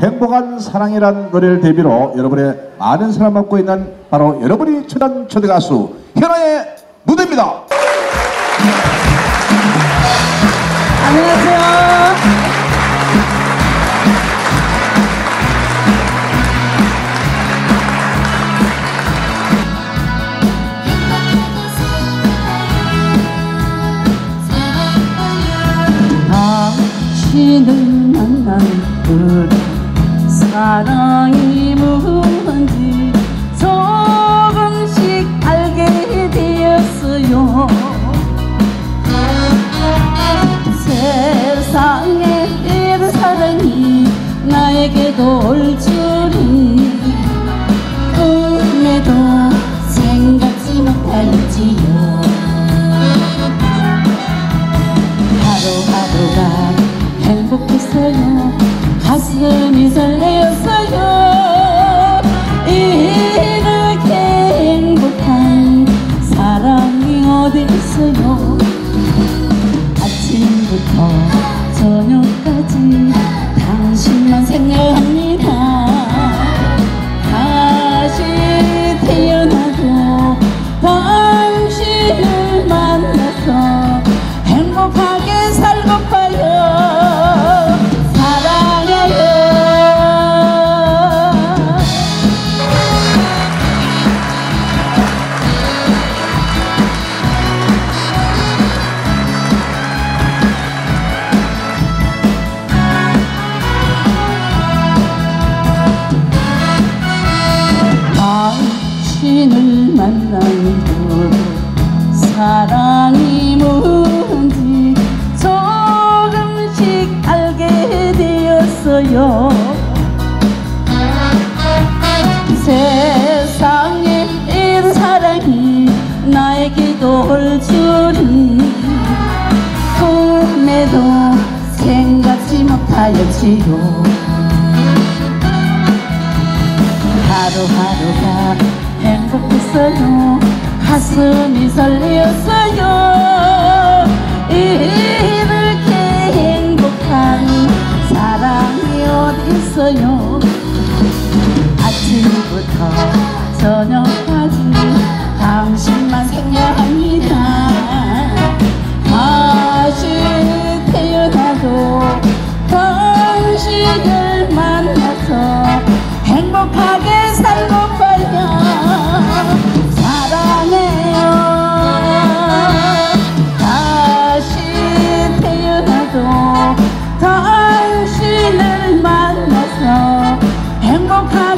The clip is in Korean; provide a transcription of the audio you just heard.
행복한 사랑이란 노래를 데뷔로 여러분의 많은 사랑 받고 있는 바로 여러분이 초단 초대 가수 현아의 무대입니다. 안녕하세요. 당신을 만난 그 사랑이 뭔지 조금씩 알게 되었어요. 세상에 이런 사랑이 나에게도 올줄 만난 후 사랑이 뭔지 조금씩 알게 되었어요. 세상에 이런 사랑이 나에게도 올 줄은 꿈에도 생각지 못하였지요. 하루하루가 행복했어요. 가슴이 설레었어요. 이렇게 행복한 사람이 어딨어요? 아침부터 저녁까지 당신만 생각합니다. 다시 태어나도 당신을 만나서 행복하게 당신을 만나서 행복한